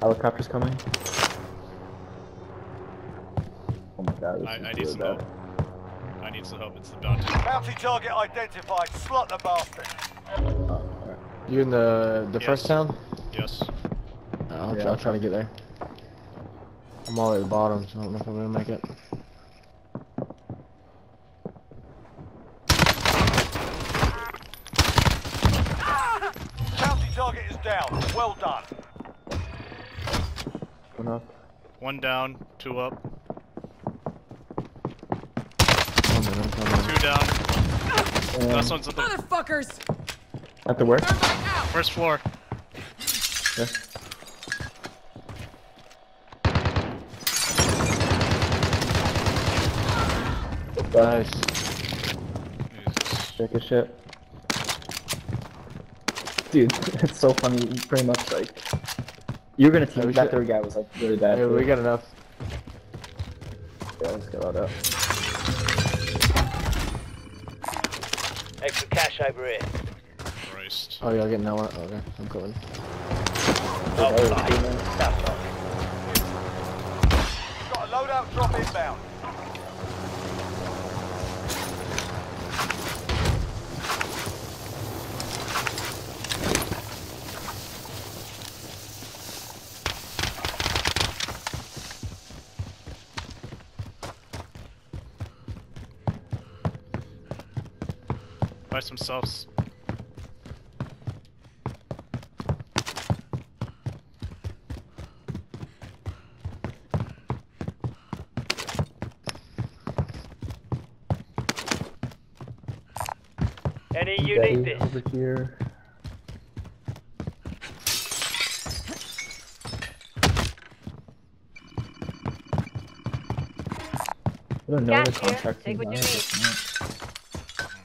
Helicopter's coming. Oh my god. this I, is I need some bad. help. I need some help. It's the bounty. Bounty target identified. Slot the bastard. Oh, alright. You in the the Yes. first town? Yes. Oh, I'll, Yeah. I'll try to get there. I'm all at the bottom, so I don't know if I'm gonna make it. One down, two up, I'm coming, I'm coming. two down. And Last one's at the Motherfuckers! at the work. They're back out! first floor. Yeah. Nice. Jesus. Take a shit. Dude, it's so funny. Pretty much like you're gonna Yeah, team we that third guy was like really bad. Hey, we got enough. Yeah, let's get that up. Extra cash over here. Christ. Oh, y'all getting that one? Okay, I'm coming. Oh, Hey, right. team in. South side. Got a loadout drop inbound. Buy some selfs. Any you need this. over here. I don't know Gas the contract. Take what you on.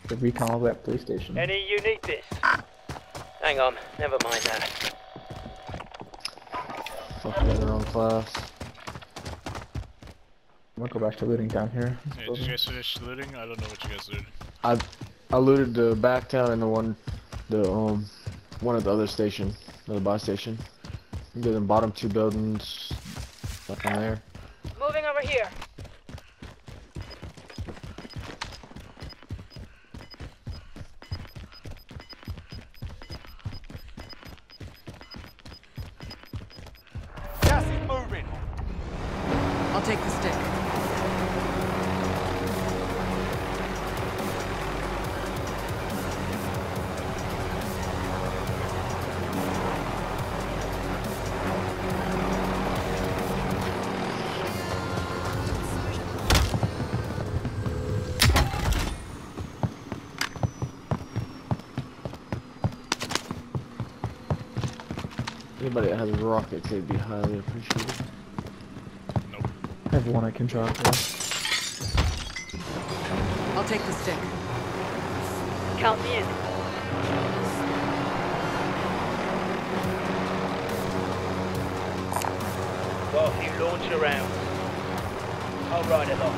The recon all the way at police station. Any you need this. Hang on, never mind that. Fuck, we got the wrong class. I'm gonna go back to looting down here. Yeah, did you guys finish looting? I don't know what you guys did. I I looted the back town and the one, the um, one at the other station, the other buy station. You did the bottom two buildings, up in there. Moving over here. Has rockets, they'd be highly appreciated. Nope. I have one I can drop. Yeah. I'll take the stick. Count me in. Got a few launcher rounds. I'll ride along.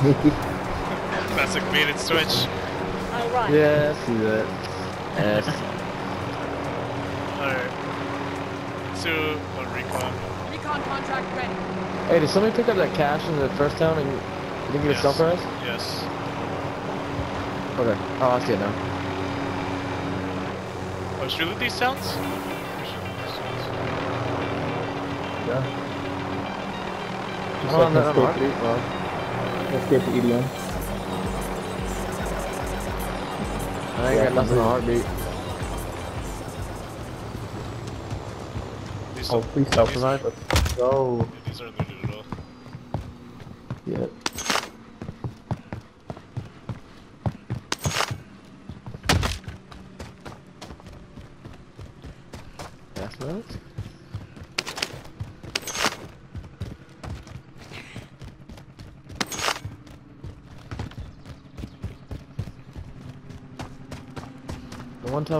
Sneaky. Classic bait and switch. All right. Yeah, I see that. Yes. Alright. Two on recon. Recon contract ready. hey, did somebody pick up that cash in the first town and you didn't get a Yes. sell price? Yes. Okay. Oh, I see it now. Oh, should we loot these towns? We should loot these towns. Yeah. Just Oh, like no, let's no, go no. to- well, Let's get to I ain't Yeah, got nothing on heartbeat. These, Oh, please stop these, tonight. Go. these aren't looted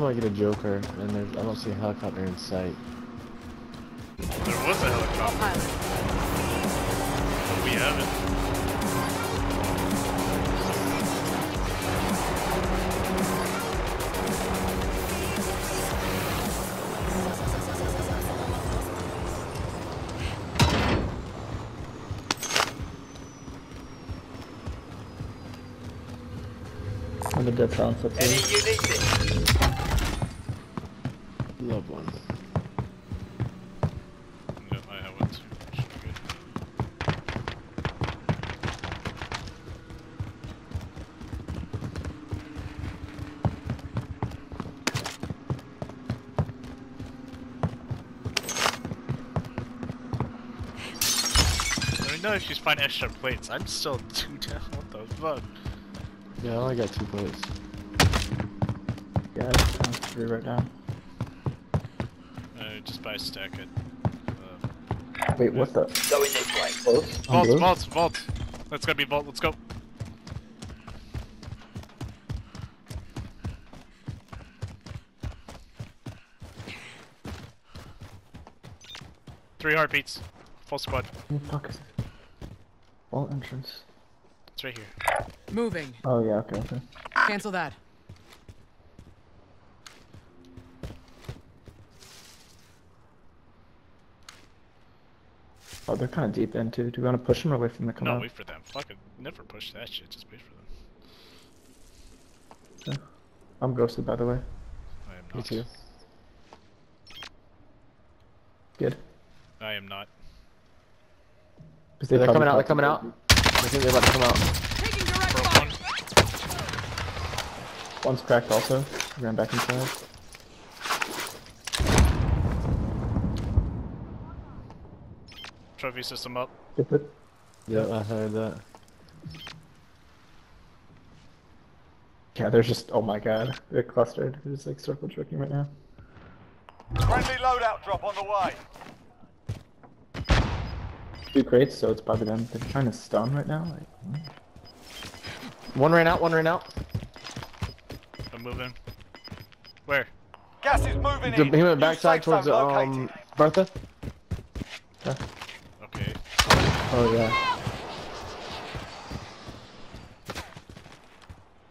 time I get a Joker, and I don't see a helicopter in sight. There was a helicopter. But we haven't. I'm a good chance. Any unit know if you find extra plates. I'm still two down. What the fuck? Yeah, I only got two plates. Yeah, it's down to three right now. Uh, just buy a stack it. Uh, Wait, what the? Going this way. Close? On vault, vault, vault. Let's go be vault. Let's go. Three heartbeats. Full squad. What the fuck is this? Vault entrance. It's right here. Moving. Oh yeah, okay, okay. Cancel that. Oh, they're kind of deep in too. Do we want to push them or wait for them to come No, out? wait for them. Fucking never push that shit. Just wait for them. I'm ghosted, by the way. I am Me too. Good. I am not. 'Cause They're probably coming out. They're coming out. I think they're about to come out. Taking direct Broke fire. one. One's cracked also. Ran back inside. Trophy system up. Get it. Yeah, I heard that. Yeah, they're just. Oh my god, they're clustered. They're just like circle jerking right now. Friendly loadout drop on the way. Two crates, so it's probably them. They're trying to stun right now. Like, hmm. One ran out. One ran out. I'm moving. Where? Gas is moving The- in. He went backside towards the, located. um Bertha. Okay. oh yeah.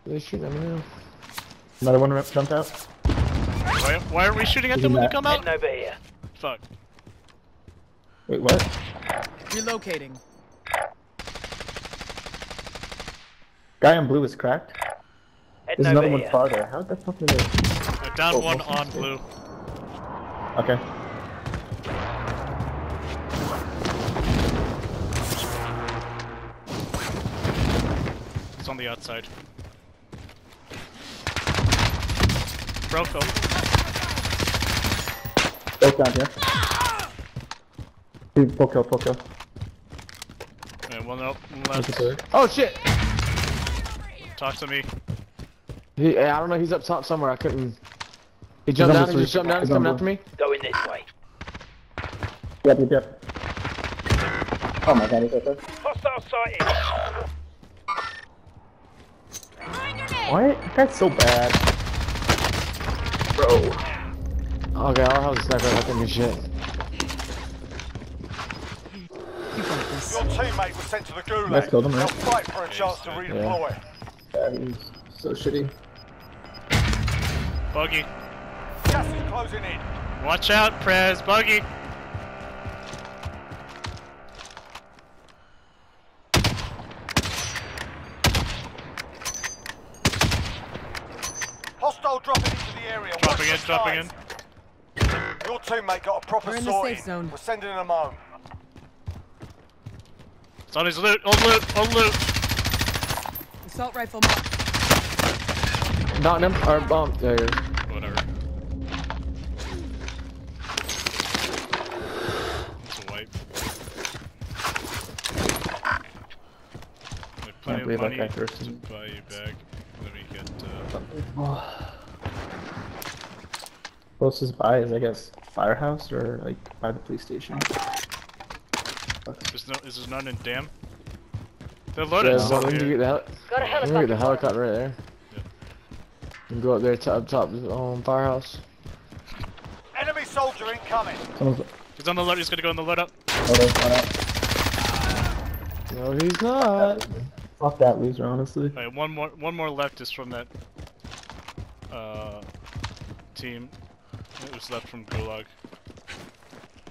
They shooting at me now. Another one jumped out. Why, why are we shooting at them when they come out? Over here. Fuck. Wait, what? Relocating. Guy in blue is cracked. Heading There's another one here. farther. How the fuck are they? I downed Oh, one on this? blue. Okay. It's on the outside. Broke them. Both down here. Dude, full kill, full kill. And one up, one left. Oh shit! Talk to me. He, I don't know. He's up top somewhere. I couldn't. He jumped down. He just jumped down. He's he's coming after me. Going this way. Yep, yep, yep. Oh my god, he's right there. Hostile sighting. What? That guy's so bad. Bro. Okay, I'll have a sniper. I think shit. You got this. Your teammate was sent to the gulag. Let's kill them, They'll fight for a chance to redeploy. Yeah, he's so shitty. Buggy. Gas is closing in. Watch out, Prez. Buggy. Hostile dropping into the area. Dropping Watch in, dropping in. Your teammate got a proper We're in the sorting. safe zone. We're sending them home. It's on his loot. On loot. On loot. Assault rifle mark. Not him. Or bomb. There he is. Whatever. It's a wipe. I have plenty of believe that money guy to thirsty. buy you back. Let me get. Uh, Closest by is, I guess, firehouse or like by the police station. Is no. Is there none in Dam? They're Yeah, loaded. so some we can get the, hel- Got a we can get the helicopter right there. Yeah. And go up there to up top um, firehouse. Enemy soldier incoming. Someone's. He's on the load. He's gonna go on the load up. Oh, there's one out. No, he's not. Fuck that loser, honestly. Alright, one more. One more left is from that. Uh, team. It was left from Gulag.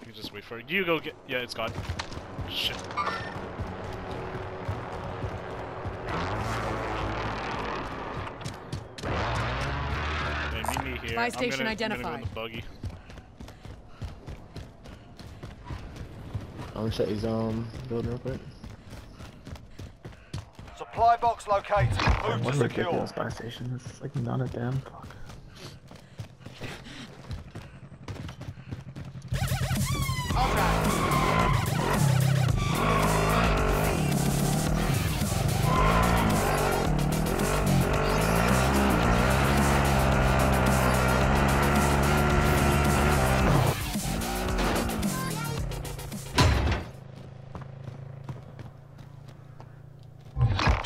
You can just wait for it. You go get. Yeah, it's gone. Shit. here. Buy I'm station gonna, I'm gonna go identified. the buggy. I'm gonna shut his um building real quick. Supply box located. Move to a secure. ridiculous buy station. It's like not a damn fuck.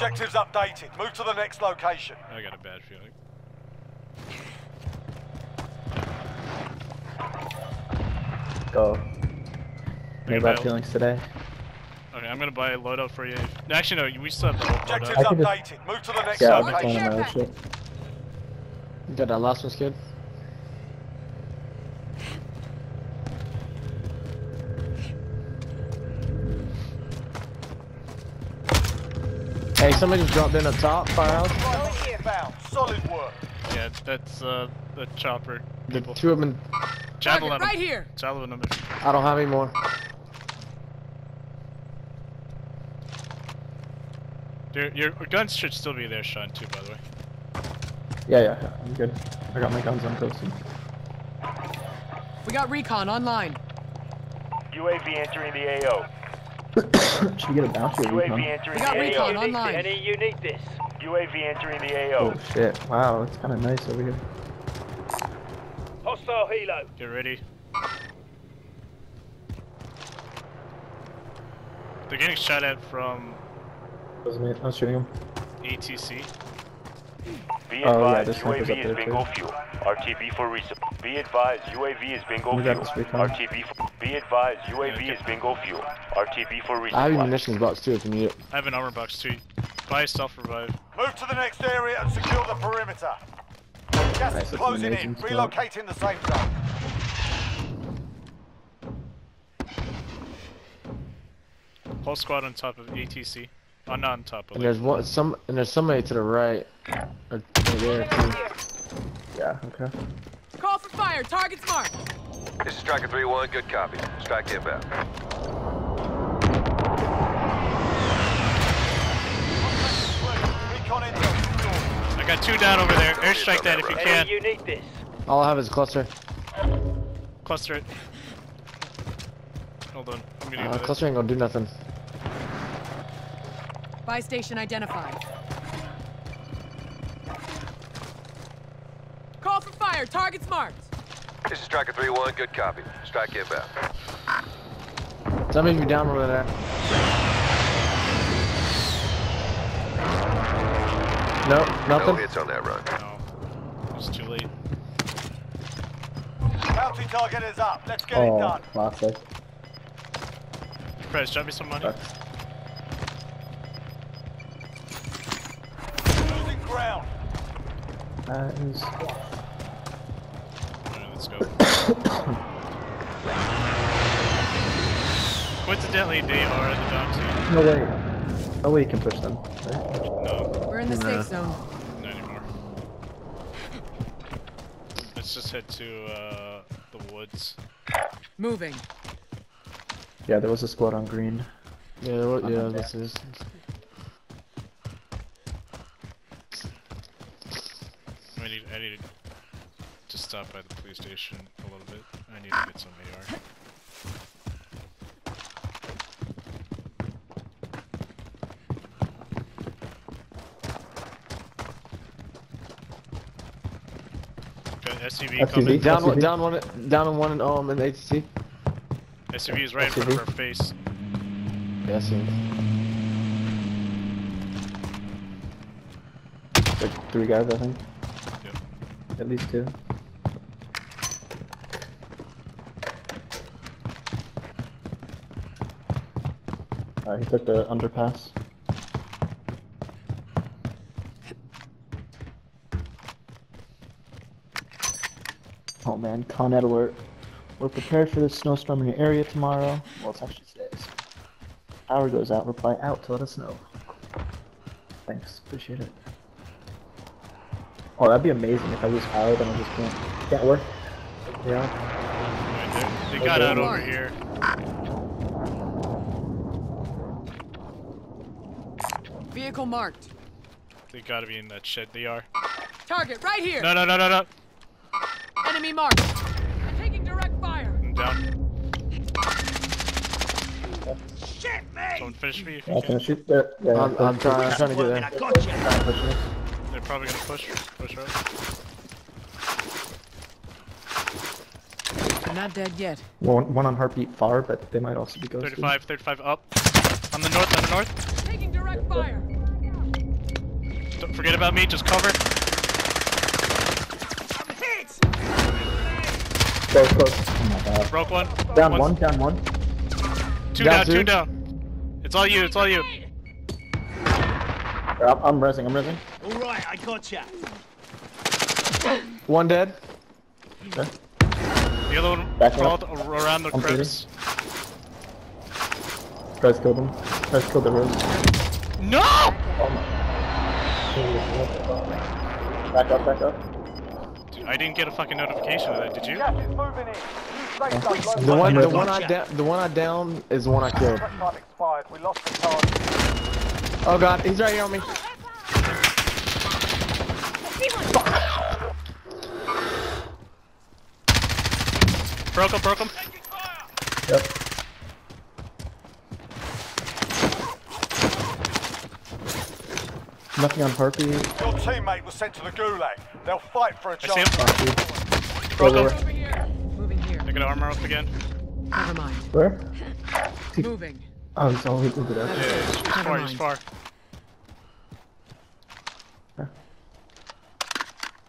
Objectives updated. Move to the next location. I got a bad feeling. Go. Any bad feelings today? Okay, I'm gonna buy a loadout for you. Actually, no, we still have the whole Objectives loadout. I could just- updated. Move to the next Yeah, I'll just location. find my shit. You got that last one, skid? Hey, somebody just dropped in up top, firehouse. Rifle found. Solid work. Yeah, that's uh the chopper. The people. two of them, Javelin Target them. right here. Javelin them. I don't have any more. Your, your guns should still be there, Sean, too, by the way. Yeah, yeah, yeah, I'm good. I got my guns on posted. We got recon online. UAV entering the AO. Should we get a bounty or UAV recon? entering We got the recon AO. online. Any you need this? UAV entering the AO. Oh shit! Wow, it's kind of nice over here. Hostile helo. Get ready. They're getting shot at from Wasn't me. I was shooting him. ATC. Be Oh, yeah, advised, this UAV is bingo too. fuel. RTB for resupply. Be advised, UAV is bingo fuel. RTB for, Be advised, UAV is bingo fuel. RTB for resupply. I have a resupply. munitions box too if you need it. I have an armor box too. Buy self revive. Move to the next area and secure the perimeter. Gas Nice, is that's closing in. Relocating the safe zone. Whole squad on top of ATC. Oh, not on top, but And there's one, some, and there's somebody to the right, or right there too. Yeah. Okay. Call for fire. Target's marked. This is Striker 3-1, good copy. Strike inbound. Recon. I got two down over there. Airstrike that if you can. Any you need this? All I have is a cluster. Cluster it. Hold on. I'm gonna Uh, do this. cluster ain't gonna do nothing. Buy station identified. Call for fire. Target's marked. This is Striker 3-1, good copy. Strike inbound. Somebody be down over there. Nope, No nothing. hits on that run. No. It's too late. Bounty target is up. Let's get it Oh, done. classic. Press, drop me some money. Sucks. That is. Alright, let's go. Coincidentally, they are at the dock too. No way. No way you can push them. Right? No, We're in the Nah. safe zone. not anymore. Let's just head to uh, the woods. Moving. Yeah, there was a squad on green. Yeah, there wa- yeah, this is. I need, I need to stop by the police station a little bit. I need to get some AR. Got SUV SUV? coming. Down one, SUV? down one, down in one in um in ATC. SUV is right in front of SUV? our face. Yeah, I see. like three guys, I think. Yep. At least two. Alright, he took the underpass. Oh man, Con Ed alert. We're prepared for this snowstorm in your area tomorrow. Well, it's actually today. Power goes out, reply out to let us know. Thanks, appreciate it. Oh, that'd be amazing if I lose power, then I just can't can't work. Yeah. They got out over here. Vehicle marked. They gotta be in that shed. They are. Target right here. No, no, no, no, no. Enemy marked. I'm Taking direct fire. I'm down. Someone finish me if Yeah, you can I can. shoot there? Yeah, I'm, yeah, I'm trying. I'm trying to get there. trying to push. They're probably gonna push. Push right. I'm not dead yet. One, one on heartbeat far, but they might also be ghosted. 35, 35 up. On the north, on the north. Taking direct fire. Don't forget about me. Just cover. Close, close. Oh my god. Broke one. Down One's- one, down one. Two Down down, two. two down. It's all you. It's all you. I'm, I'm resing, I'm resing. Alright, I got gotcha. One dead. Okay. The other one Back crawled ar- around the I'm crevice. Prez killed him. Prez killed the rose. No! Oh my. Back up, back up. Dude, I didn't get a fucking notification of that. Did you? Gas is moving in. New safe zone The one, the one I down, the one I down is the one I killed. Contract time expired. We lost the target. Oh god, he's right here on me. Broke him, broke him. Yep. Nothing on heartbeat. Your teammate was sent to the gulag. They'll fight for a I see him. chance. Heartbeat. Broke Where, him. Over here. Moving here. I got armor up again. Never mind. where? Moving. Oh, he's all over there. Yeah, he's, he's Never far. He's mind. far.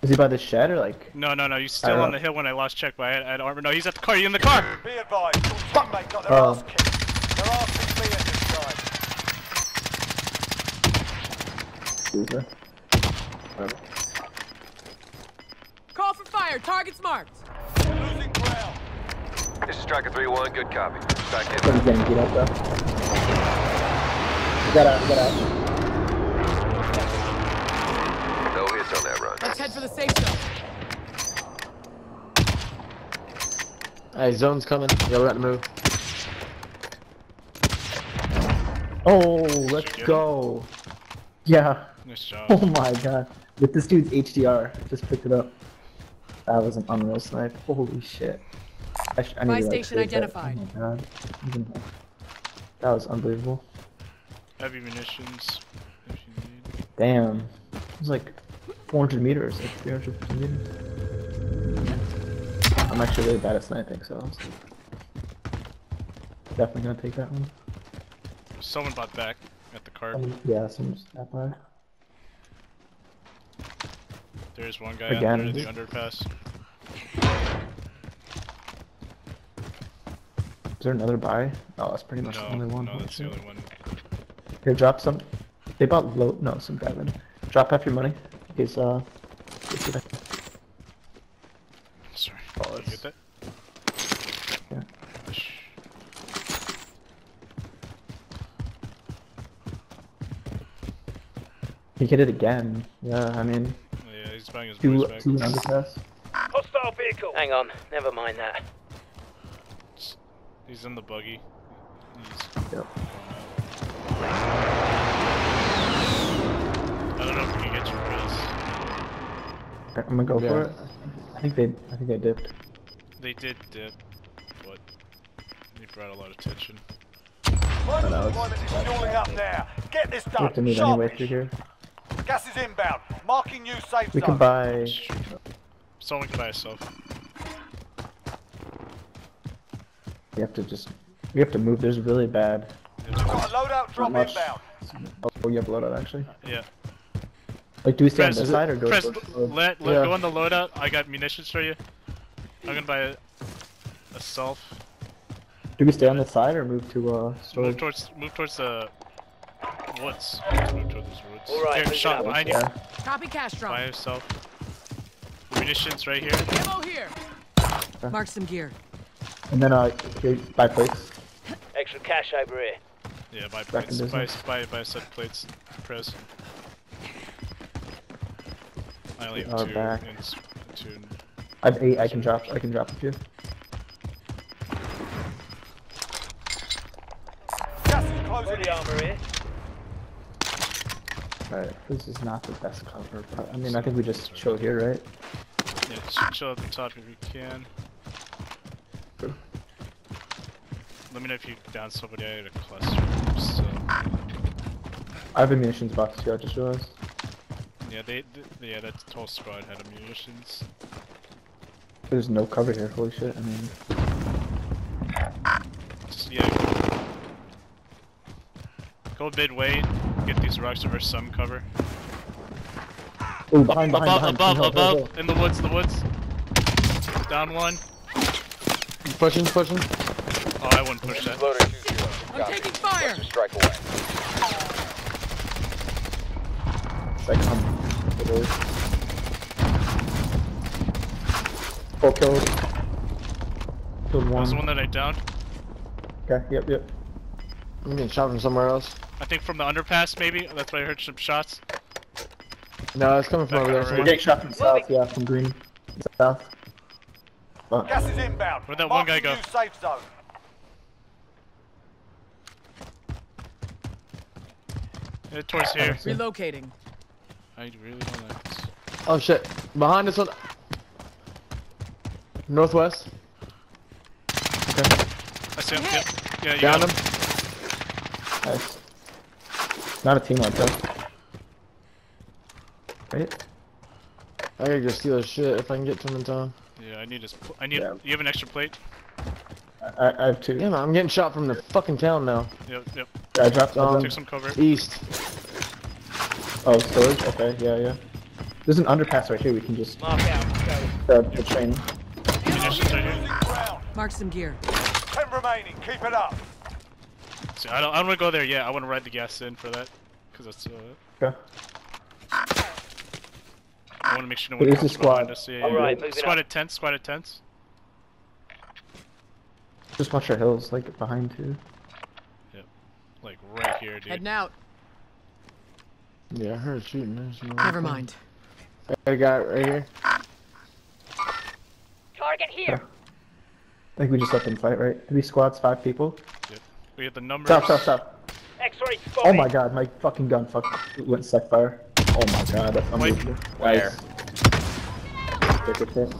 Is he by the shed or like? No, no, no. He's still on up. the hill when I lost check, but I had, I had armor. No, he's at the car. He's in the car. Be advised, your teammate got their Oh. ass kicked. There are RCB at this guy. Whatever. Call for fire. Targets marked. Losing ground. This is Striker 3-1, good copy. Strike But in. he's getting beat up though. We got out, we got out. No hits on that run. Let's head for the safe zone. Hey, zone's coming. Yeah, we got to move. Oh, let's Should we get go. Yeah. Nice job. Oh my god. With this dude's HDR, just picked it up. That was an unreal snipe. Holy shit. I, sh- I need Buy to, like, station save that. identified. Oh my god. That was unbelievable. Heavy munitions. If you need. Damn. It was like 400 meters, like 350 meters. I'm actually really bad at sniping, so I was like, definitely gonna take that one. Someone bought back at the cart. Um, yeah, some snap by. There's one guy Again. under the underpass. Is there another buy? Oh, that's pretty much No, the only one. no, that's the only one. Here, drop some. They bought low. No, some guy. Drop half your money. He's uh. Sorry. Oh, you get that? Yeah. He hit it again. Yeah, I mean, he's buying his two, two underpass. Hostile vehicle. Hang on, never mind that. He's in the buggy. He's Yep. I don't know if we can get you res. Okay, I'm gonna go Yeah. for it. I think they. I think they dipped. They did dip, but they brought a lot of attention. Private know. deployment is fueling up now. Get this We have to move anyway through here. Gas is inbound. Marking new safe We zone. can buy. Someone can buy yourself. We have to just. We have to move. There's really bad. Got a loadout drop much. inbound. Oh, you have loadout actually. Yeah. Like, do we stay on Press, this side or go? press, go- let, let Yeah. go on the loadout. I got munitions for you. I'm gonna buy a, a self. do we stay on this side or move to uh Move towards, move towards the woods. Move woods. All right, Here, bring it shot up. behind you. Copy cash Buy drop. yourself. Munitions right here. Ammo here. Mark some gear. And then uh, here, buy plates. Extra cash over here. Yeah, buy Back in plates. Buy, business. buy, buy set plates. Press. I I only have are two back. in s- I have eight. I can drop. I can drop a few. Gas is closing Body in. armor here. Alright, this is not the best cover, but I mean, I think we just chill here, right? Yeah, just chill at the top if you can. Let me know if you down somebody had a cluster. So I have a munitions box too. I just realized. yeah, they, th yeah that whole squad had a munitions. There's no cover here. Holy shit! I mean, Just yeah. Go midway, get these rocks over some cover. oh, behind, behind, above, behind. above, Hill, hill, above, hill. in the woods, the woods. Down one. Pushing, pushing. Oh, I wouldn't push that. Loader 2-0. I'm taking fire. Strike away. It's like, um, it is. Full killed. Killed That was the one. one that I downed. Okay. Yep. Yep. I'm getting shot from somewhere else. I think from the underpass, maybe. That's why I heard some shots. No, it's coming from over there. on We're getting shot from south. Yeah, from green. South. Fuck. Gas is inbound. Where'd that one guy go? new safe zone. Yeah, towards here. Relocating. I really don't like this. Oh shit. Behind this one. Northwest. I see him. Yep. Yeah, you Down got him. Nice. Not a team like that. Right? I gotta go steal his shit if I can get to him in time. Yeah, I need his. Pl- I need. Yeah. You have an extra plate? I, I have two. Yeah, man, I'm getting shot from the fucking town now. Yep. Yep. I dropped Um, one. Take some cover. East. Oh, storage? Okay, yeah, yeah. There's an underpass right here. We can just Mark out. Go. grab the train. Munitions right here. Mark some gear. Ten remaining. Keep it up. See, I don't. I don't want to go there yet. I want to ride the gas in for that, because that's. Uh, Okay. I want to make sure no But one it's comes behind squad. us. Yeah, yeah, Alright, yeah. moving Squad up. at tents. Squad at tents. Just watch our hills, like behind too. Yep. Like right here, dude. Heading out. Yeah, I heard shooting. There's no Never mind. I got right here. Target here. I think we just let them fight, right? Three squads, five people. We have the numbers. South, south, south. X-ray. Oh my god, my fucking gun fuck went stuck fire. Oh my god, that's unbelievable. Where? Nice. Take it, take it.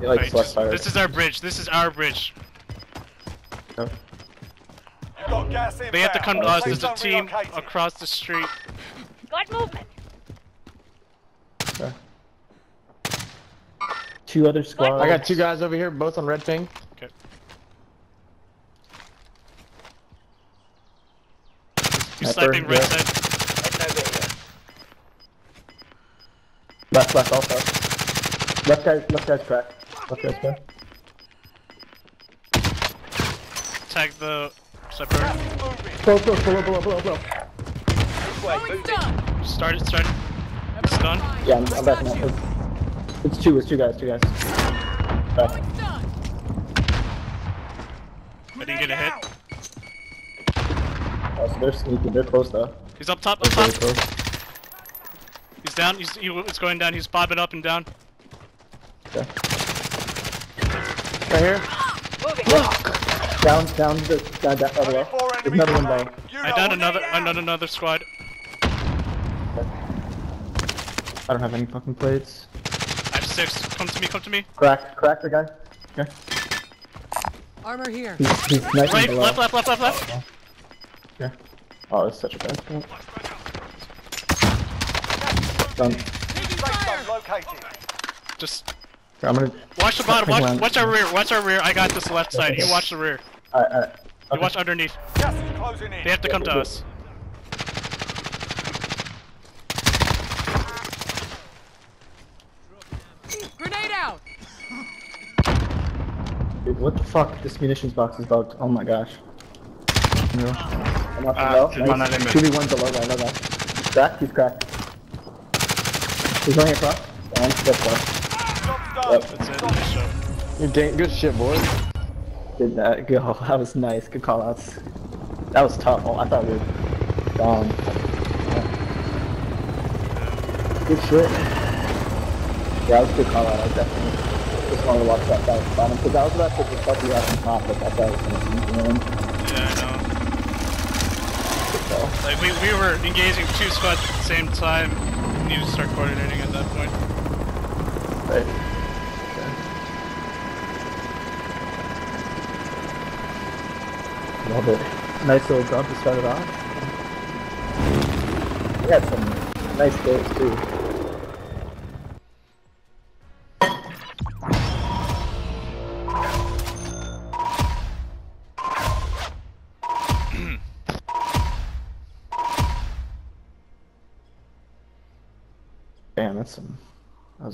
It like Alright, select just- fire. this is our bridge. This is our bridge. Oh, got gas inbound. They have to come to us. There's a team across the street. Got movement. okay. Two other squads. I got two guys over here, both on red ping. Okay. He's Sniper, sniping right yeah. side. Over here. Left, left, also. Left guy, left guy's cracked. Left guy's cracked. Tag the sniper. Gas is moving. Below, below, below, below, below, below. This way. Going Moving. stun. Start it. Start it. It's done. Yeah, I'm, I'm backing up. It's, it's two, it's two guys, two guys. Back. I didn't get a hit. So they're sneaking, they're close though. He's up top. Up They're top. close. He's down. He's he, it's going down. He's bobbing up and down. Okay. Right here. Moving. Down, down, the guy down, other way. There's another one down. I know downed another. I do. downed another squad. I don't have any fucking plates. I have six. Come to me. Come to me. Crack, crack the guy. Okay. Armor here. He's, he's sniping Right. Left. Left. Left. Left. Left. Yeah. Oh, that's such a bad point. Done. Taking Safe fire. zone located. Just I'm gonna. watch the bottom. Watch. on. Watch our rear. Watch our rear. I got this left side. You watch the rear. I, I, You watch underneath. Gas is closing in. They have to come to us. Grenade out. Dude, what the fuck? This munitions box is bugged. Oh my gosh. No. I'm not below. it's on that Nice. limit. 2v1 below guy, low guy. He's cracked, he's cracked. He's going across. And that's far. Job's done. Yep. That's it. Nice shot. You dang good shit, boys. Did that. Good. Oh, that was nice. Good call outs. That was tough. Oh, I thought we were gone. Good shit. Yeah, that was a good call out. I definitely just wanted to watch that guy at bottom because I was about to just help you out on top, but that guy was going to be in. Yeah, I know. So, Like we, we were engaging two squads at the same time. We need to start coordinating at that point. right. Love it. Nice little jump to start it off. We had some nice kills too.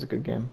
was a good game.